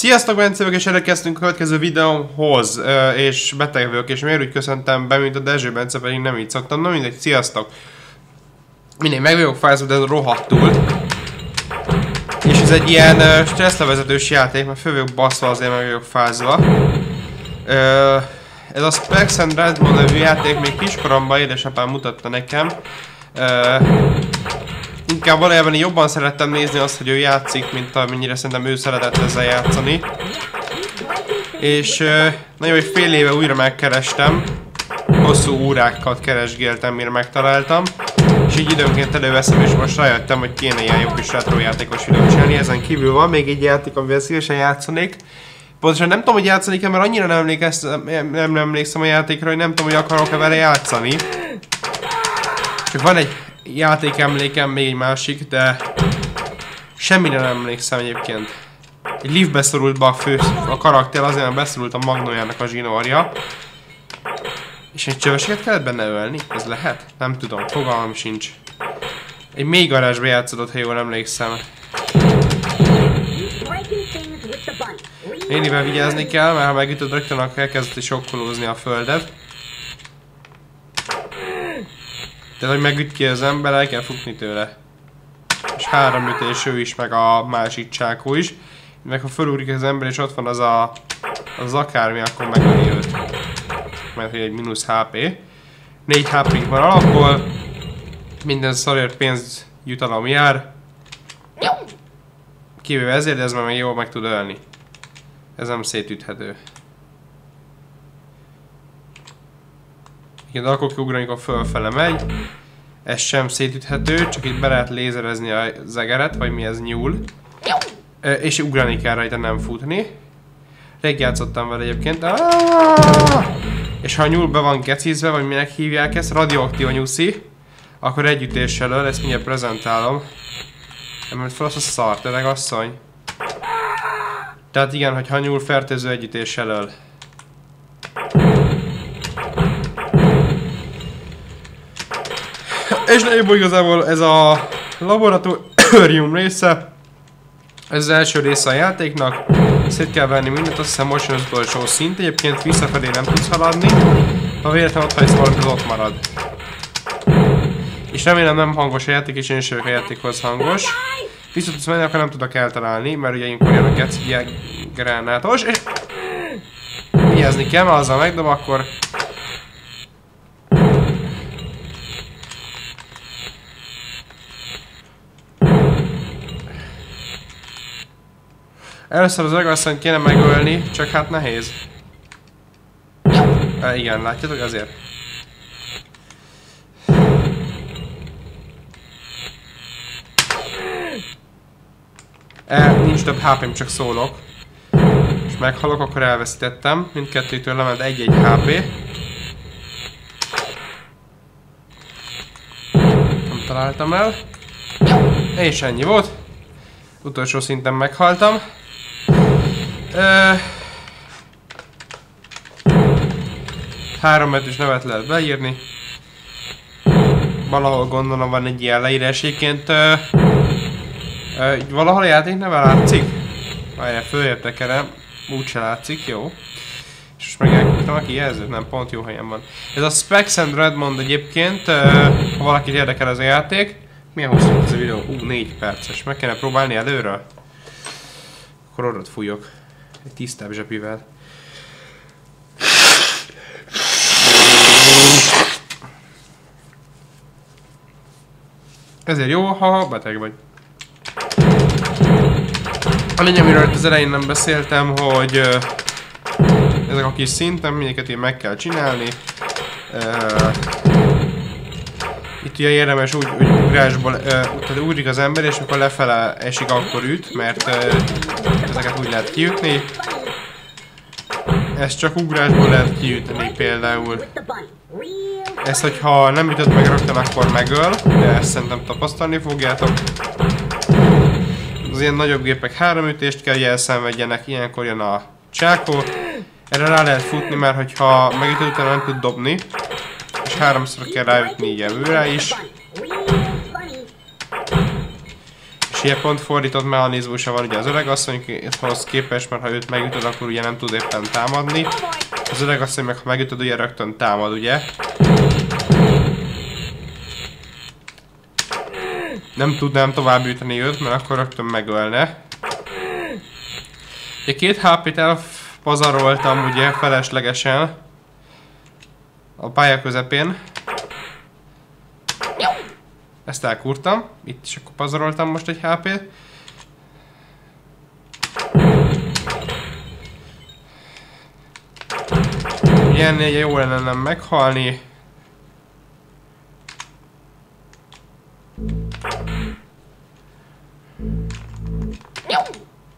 Sziasztok, Bencevök, és elkezdtünk a következő videóhoz, és beteg vagyok, és miért úgy köszöntem be, mint a Dezső Bence, pedig nem így szoktam. Na mindegy, sziasztok! Mindegy, meg vagyok fázva, de rohadtul. És ez egy ilyen stresszlevezetős játék, mert fő vagyok baszva, azért meg vagyok fázva. Ez a Specs and Redmond nevű játék még kiskoromban édesapám mutatta nekem. Inkább valójában jobban szerettem nézni azt, hogy ő játszik, mint amennyire szerintem ő szeretett ezzel játszani. És nagyon egy fél éve újra megkerestem. Hosszú órákat keresgéltem, mire megtaláltam. És így időnként előveszem, és most rájöttem, hogy kéne ilyen jó kis retro játékos videót csinálni. Ezen kívül van még egy játék, amivel szívesen játszanék. Pontosan nem tudom, hogy játszani kell, mert annyira nem emlékszem, nem, nem emlékszem a játékra, hogy nem tudom, hogy akarok-e vele játszani. Csak van egy játékemlékem még egy másik, de semmire nem emlékszem egyébként. Egy liftbe szorult be a, fő, a karakter, azért mert beszorult a magnójának a zsinórja. És egy csöveséget kellett benne ölni? Ez lehet? Nem tudom, fogalmam sincs. Egy mély garázsba játszodott, ha jól emlékszem. Nénivel vigyázni kell, mert ha megütöd rögtön, elkezdett sokkolózni a földet. Tehát, hogy megüt ki az ember, el kell futni tőle. És három ütés ő is, meg a másik csákó is. Meg ha felúrik az ember és ott van az a... az akármi, akkor megöli őt. Mert hogy egy mínusz HP. 4 hp van alapból. Minden szarért pénz jutalom jár. Kivéve ezért, de ez már még jól meg tud ölni. Ez nem szétüthető. Igen, akkor kiugrani, amikor fölfele megy. Ez sem szétüthető, csak itt be lehet lézerezni a zegeret, vagy mi ez nyúl. És ugrani kell rajta, nem futni. Rég játszottam vele egyébként. És ha a nyúl be van gecizve, vagy minek hívják ezt, radioaktív a nyuszi, akkor együttéssel öl, ezt mindjárt prezentálom. Emelt fel azt a szart, öreg asszony. Tehát igen, hogy ha nyúl fertőző együttéssel öl. És nagyobb igazából ez a laboratórium része. Ez az első része a játéknak. Szét kell venni mindent, azt hiszem most az utolsó szint. Egyébként visszafelé nem tudsz haladni. Ha véletlenül ott hagysz valamit, ott marad. És remélem nem hangos a játék, és én is a játékhoz hangos. Vissza tudsz menni, akkor nem tudok eltalálni, mert ugye ilyenkor jön a geci gránátos, és... Vigyázni kell, mert azzal megdob, akkor Először az ögasszonyt kéne megölni, csak hát nehéz. E, igen, látjátok azért. E, nincs több hp csak szólok. És meghalok, akkor elveszítettem. Mindkettőtől lement egy-egy HP. Nem találtam el. És ennyi volt. Utolsó szinten meghaltam. Három betűs nevet lehet beírni. Valahol gondolom van egy ilyen leírás. Egyébként ö, ö, valahol a játék neve látszik? Várjál, följöttek erre. Úgyse látszik, jó. És most meg elküldtem a kijelzőt, nem, pont jó helyen van. Ez a Specs and Redmond egyébként, ö, ha valakit érdekel ez a játék. Milyen hosszú ez a videó? Ú, 4 perces. Meg kellene próbálni előről? Akkor fújok. Egy tisztább zsepivel. Ezért jó, ha beteg vagy. A lényeg, amiről az elején nem beszéltem, hogy ezek a kis szinten, mindjárt én meg kell csinálni. Itt ugye érdemes úgy, úgy ugrásból, uh, tehát az ember, és akkor lefele esik, akkor üt, mert uh, ezeket úgy lehet kiütni. Ezt csak ugrásból lehet kiütni például. Ezt, hogyha nem ütött meg rögtön, akkor megöl, de ezt szerintem tapasztalni fogjátok. Az ilyen nagyobb gépek három ütést kell, hogy elszenvedjenek, ilyenkor jön a csákó. Erre rá lehet futni, mert hogyha megütött nem tud dobni, és háromszor kell ráütni így előre is. És ilyen pont fordított mechanizmusa van ugye az öreg asszonyhoz képest, mert ha őt megütöd, akkor ugye nem tud éppen támadni. Az öreg asszony meg ha megütöd, ugye rögtön támad, ugye? Nem tudnám tovább ütni őt, mert akkor rögtön megölne. Ugye két HP-t elpazaroltam ugye feleslegesen a pálya közepén. Ezt elkurtam. Itt is akkor pazaroltam most egy HP-t. Ilyennél jó lenne nem meghalni.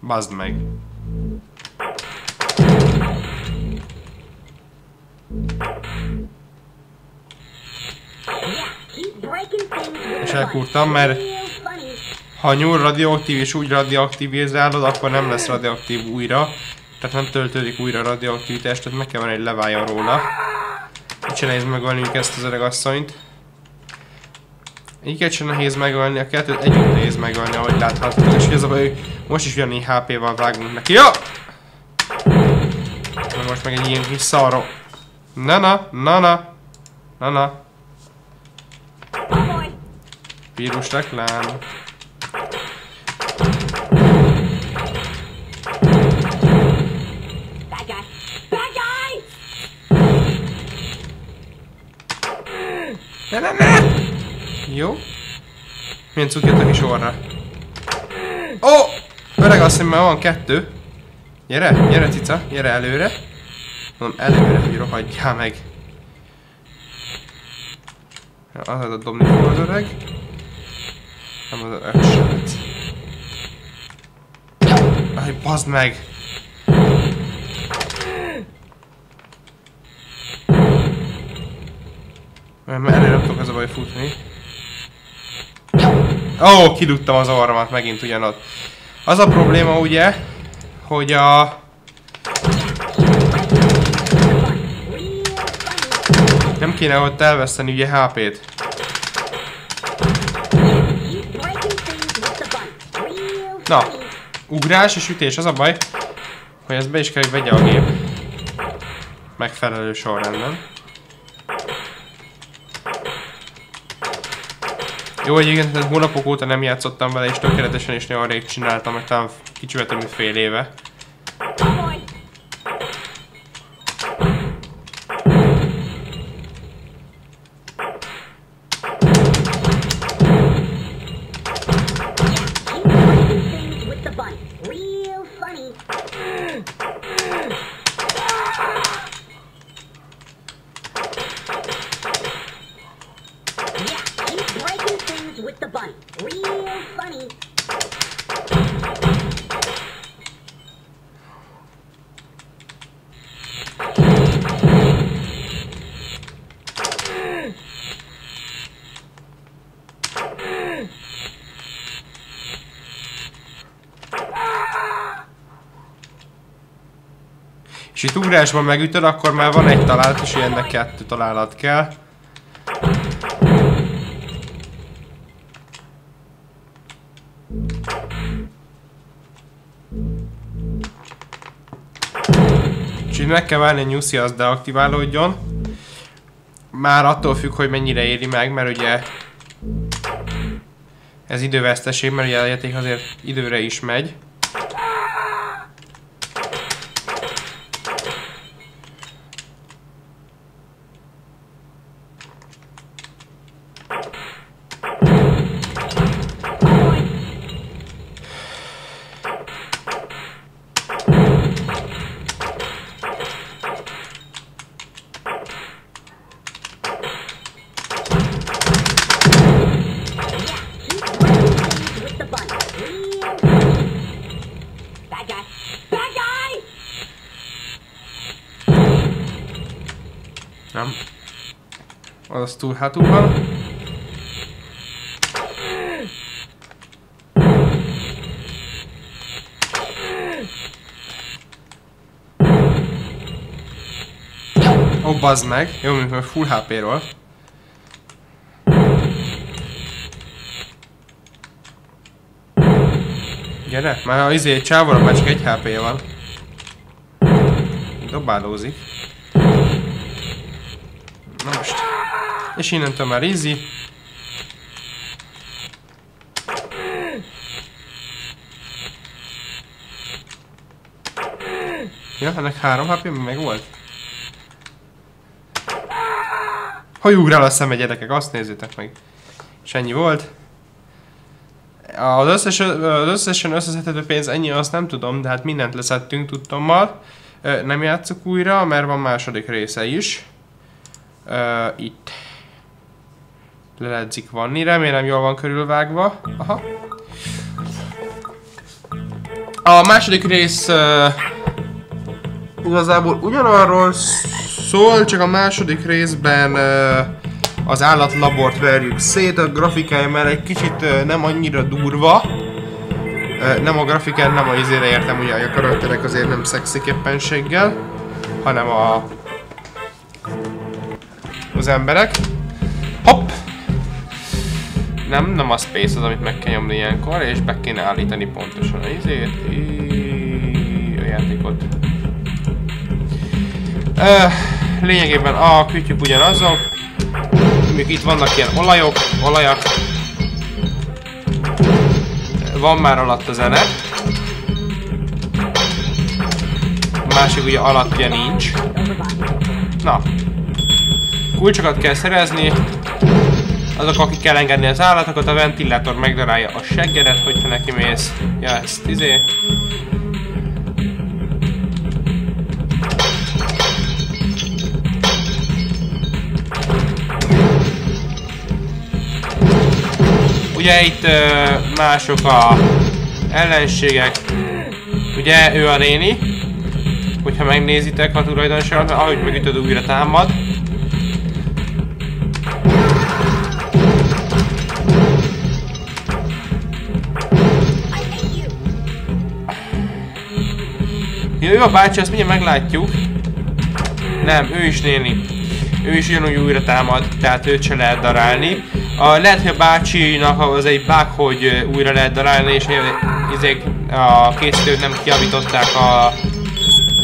Bazd meg. És elkúrtam, mert ha nyúl radioaktív és úgy radioaktivizálod, akkor nem lesz radioaktív újra. Tehát nem töltődik újra radioaktivitás, tehát meg kell venni egy leválja róla. Így se nehéz megölniük ezt az öreg asszonyt. Egyiket sem nehéz megölni, a kettőt együtt nehéz megölni, ahogy láthatod. És ez a baj, most is ugyanígy HP-val vágunk neki. Na most meg egy ilyen kis szaró. Na na, na na, na na. Vírus reklám. Ne, ne, ne! Jó. Milyen cuki a kis orra. Ó! Oh! Öreg azt hiszem, már van kettő. Gyere, gyere cica, gyere előre. Mondom előre, hogy rohadjál meg. Ja, az a dobni fog az öreg. Nem az öcset. Aj, bazd meg! Mert erre nem tudok az a baj futni. Ó, oh, kidugtam az orromat megint ugyanott. Az a probléma ugye, hogy a... Nem kéne ott elveszteni ugye HP-t. Na, ugrás és ütés, az a baj, hogy ezt be is kell, hogy vegye a gép. Megfelelő sorrendben. Jó, hogy igen, hónapok óta nem játszottam vele, és tökéletesen is nagyon rég csináltam, mert talán kicsivel több mint fél éve. És itt ugrásban megütöd, akkor már van egy találat, és ennek kettő találat kell. És itt meg kell várni, hogy Nyuszi az deaktiválódjon. Már attól függ, hogy mennyire éri meg, mert ugye ez időveszteség, mert ugye a játék azért időre is megy. Az túl hátul. Ó, oh, bazd meg. Jó, mint full HP-ról. Gyere, már az izé csávóra már csak egy hp van. Dobálózik. Na most. És innentől már easy. Ja, ennek három hp meg volt. Hogy ugrál a szeme gyerekek, azt nézzétek meg. És ennyi volt. Az, összes, az összesen összeszedhető pénz ennyi, azt nem tudom, de hát mindent leszettünk tudtommal. Nem játszok újra, mert van második része is. Itt. Le lehet zikvanni, remélem jól van körülvágva. Aha. A második rész uh, igazából ugyanarról szól, csak a második részben uh, az állatlabort verjük szét, a grafikája már egy kicsit uh, nem annyira durva. Uh, nem a grafikán, nem a izére értem, ugye a karakterek azért nem szexik éppenséggel, hanem a az emberek. Nem, nem a space az, amit meg kell nyomni ilyenkor, és be kéne állítani pontosan a izét, a játékot. Lényegében a kütyük ugyanazok, még itt vannak ilyen olajok, olajak. Van már alatt a zene. A másik ugye alatt nincs. Na. Kulcsokat kell szerezni. Azok, akik kell engedni az állatokat, a ventilátor megdarálja a seggedet, hogyha neki mész. Ja, ezt izé. Ugye itt uh, mások a ellenségek. Ugye ő a néni. Hogyha megnézitek a tulajdonságot, ahogy megütöd újra támad. Ő a bácsi, azt mindjárt meglátjuk. Nem, ő is néni. Ő is ugyanúgy újra támad, tehát őt se lehet darálni. A, lehet, hogy a bácsinak az egy bug, hogy újra lehet darálni, és ezek a készítők nem kiavították a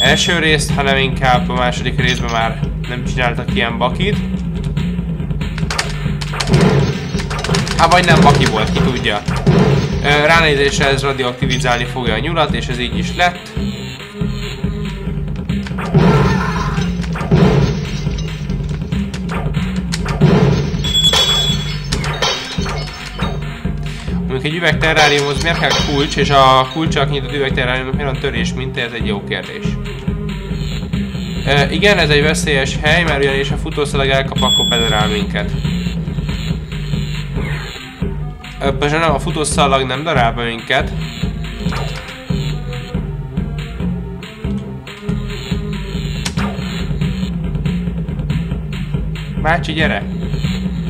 első részt, hanem inkább a második részben már nem csináltak ilyen bakit. Hát vagy nem baki volt, ki tudja. Ránézésre ez radioaktivizálni fogja a nyulat, és ez így is lett. Egy üvegterráriumhoz miért kell kulcs, és a kulcsak nyitott üvegterráriumnak miért van törés minta, ez egy jó kérdés. E, igen, ez egy veszélyes hely, mert ugyanis a futószalag elkap, akkor bedarál minket. E, nem, a futószalag nem darál be minket. Bácsi, gyere!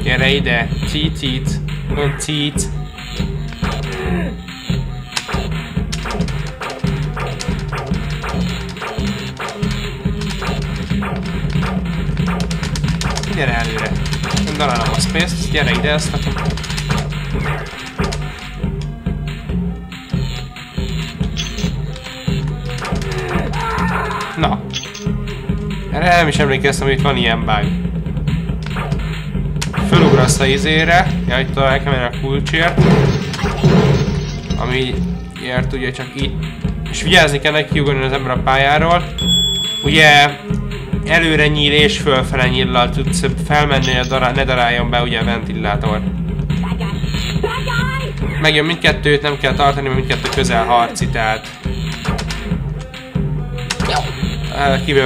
Gyere ide! Cícít! Mond cíc! Nem darálom a space-t, gyere ide, ezt nekem. Na. Erre nem is emlékeztem, hogy itt van ilyen bug. Fölugrasz a izére, ja, itt menni a kulcsért. Amiért ugye csak így... És vigyázni kell neki kiugrani az ember a pályáról. Ugye előre nyíl és fölfele nyíllal tudsz felmenni, hogy dará ne daráljon be ugye a ventilátor. Megjön mindkettőt, nem kell tartani, mert mindkettő közel harci, tehát...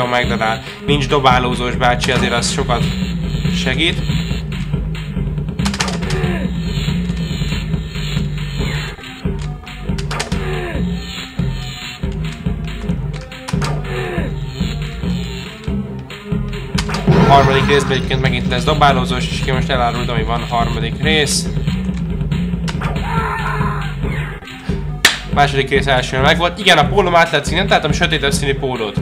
A megdarál. Nincs dobálózós bácsi, azért az sokat segít. Harmadik részben egyébként megint lesz dobálózós, és ki most elárultam, hogy van harmadik rész. Második rész első meg volt. Igen, a pólom át lehet színen, tehát a sötétes színű pólót.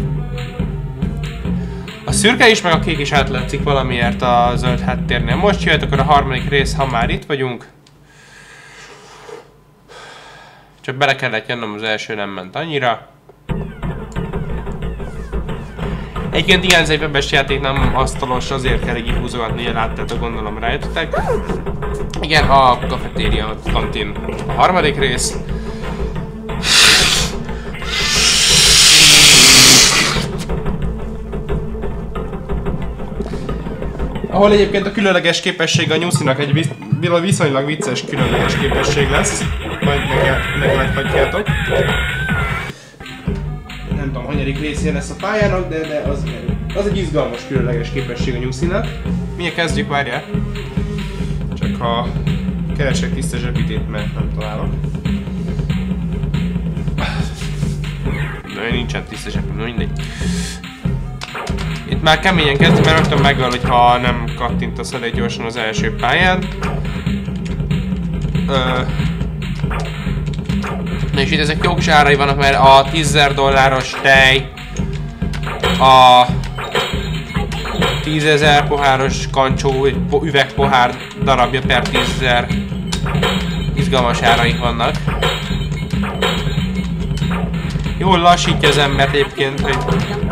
A szürke is, meg a kék is átlátszik valamiért a zöld háttérnél. Most jöhet akkor a harmadik rész, ha már itt vagyunk. Csak bele kellett jönnöm, az első nem ment annyira. Egyébként ilyen egy webes játék nem asztalos, azért kell így húzogatni, láttátok, gondolom rájöttetek. Igen, a kafetéria, a kantin a harmadik rész. Ahol egyébként a különleges képesség a Nyuszinak egy viszonylag vicces különleges képesség lesz. Majd megláthatjátok. Nem tudom, hanyadik részén lesz a pályának, de, de az, az egy izgalmas különleges képesség a Nyuszinak. Milyen kezdjük, várjál? Csak ha keresek tiszta zsebitét, mert nem találok. De nincsen tiszta zsebit, mindegy. Itt már keményen kezdi, mert rögtön megöl, hogyha nem kattintasz elég gyorsan az első pályán. Ö... Na és itt ezek jogos árai vannak, mert a 10.000 dolláros tej, a 10.000 poháros kancsó, üvegpohár darabja per 10.000 izgalmas áraik vannak. Jól lassítja az embert egyébként, hogy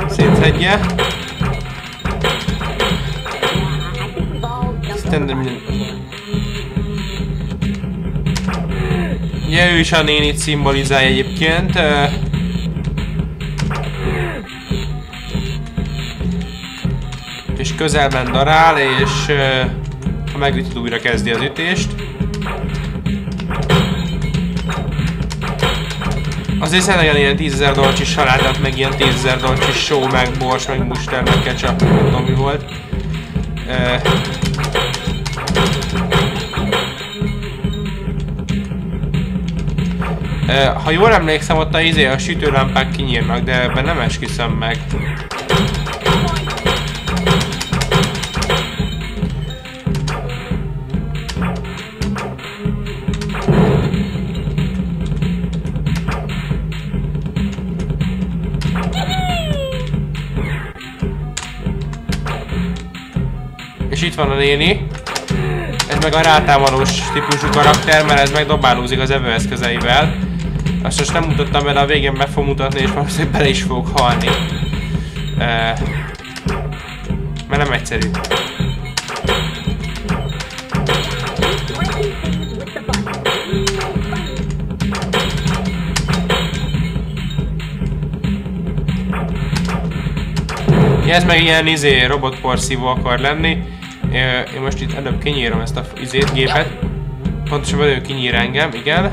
szétszedje. Aztán minden... Ugye ő is a nénit szimbolizálja egyébként. És közelben darál, és ha megütött újra kezdi az ütést. Azért szerintem ilyen 10.000 dolcsis salátát, meg ilyen 10.000 dolcsis só, meg bors, meg muster, meg ketchup, nem tudom mi volt. Ha jól emlékszem, ott a, izé, a sütőlámpák kinyírnak, de ebben nem esküszöm meg. És itt van a néni. Ez meg a rátámadós típusú karakter, mert ez meg dobálózik az evőeszközeivel. Azt most nem mutattam be, de a végén meg fog mutatni, és valószínűleg bele is fog halni. Uh, mert nem egyszerű. Ez meg ilyen izé robotporszívó akar lenni. Én most itt előbb kinyírom ezt a izét, gépet. Pontosabban ő kinyír engem, igen.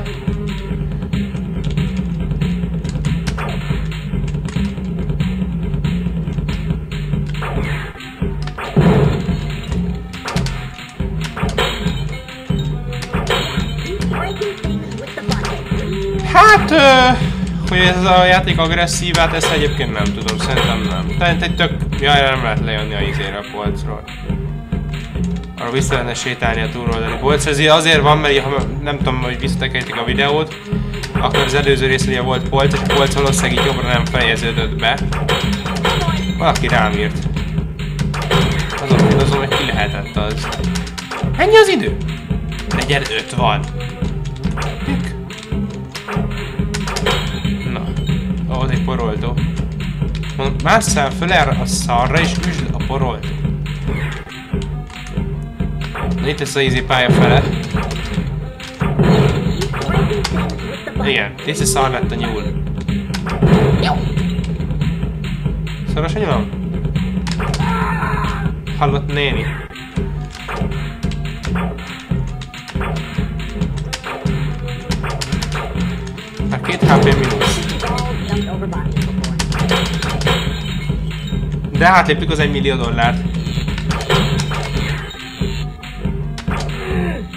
Hogy ez a játék agresszív, hát ezt egyébként nem tudom, szerintem nem. Tehát egy tök... Jaj, nem lehet lejönni a izére a polcról. Arra vissza lenne sétálni a túloldali polc. Ez azért van, mert ha nem tudom, hogy visszatekerítik a videót, akkor az előző részben volt polc, és a polc valószínűleg így jobbra nem fejeződött be. Valaki rám írt. Azon azon, hogy ki lehetett az. Ennyi az idő? Legyen öt van. Egy poroldó. Másszál föl erre a szarra és üsd a poroldó. Na itt lesz a easy pálya fele. Igen, is szar lett a nyúl. Szoros a nyulam? Hallott néni. Már két HP minusz. De átléptük az 1 millió dollárt.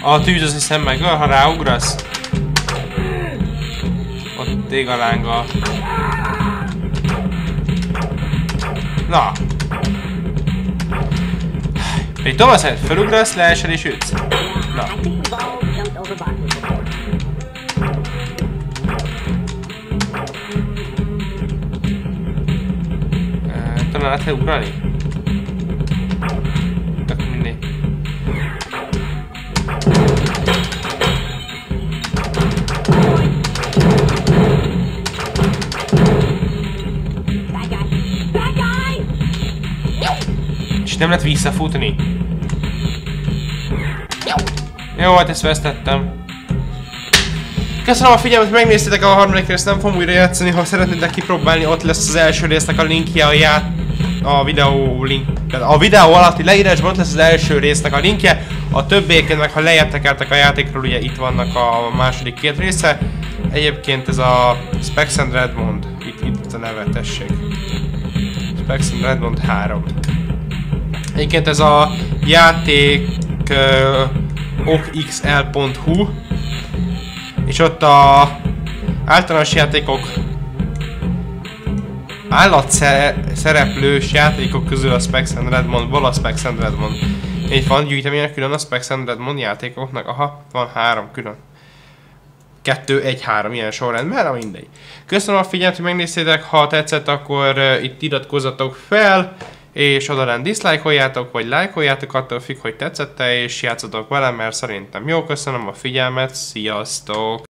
A tűz az hiszem meg, ha ráugrasz. Ott ég a lánga. Na. Egy tovább felugrasz, leesel és ütsz. Na. fel lehet -e ugrani? Mindig. És nem lehet visszafutni? Jó, hát ezt vesztettem. Köszönöm a figyelmet, megnéztétek a harmadik részt, nem fogom újra játszani, ha szeretnétek kipróbálni, ott lesz az első résznek a linkje a játék. A videó link... A videó alatti leírásban lesz az első résznek a linkje, a többieket meg ha lejjebb a játékról, ugye itt vannak a második két része. Egyébként ez a Specs and Redmond, itt, itt a neve, tessék. Specs and Redmond 3. Egyébként ez a játék uh, okxl.hu és ott a általános játékok állatszereplős játékok közül a Specs and Redmond, val a Specs and Redmond. Így van, gyűjtemények külön a Specs and Redmond játékoknak, aha, van három külön. Kettő, egy, három, ilyen sorrendben, a mindegy. Köszönöm a figyelmet, hogy megnéztétek, ha tetszett, akkor uh, itt iratkozzatok fel, és oda diszlájkoljátok, vagy lájkoljátok, attól függ, hogy tetszette, és játszatok velem, mert szerintem jó, köszönöm a figyelmet, sziasztok!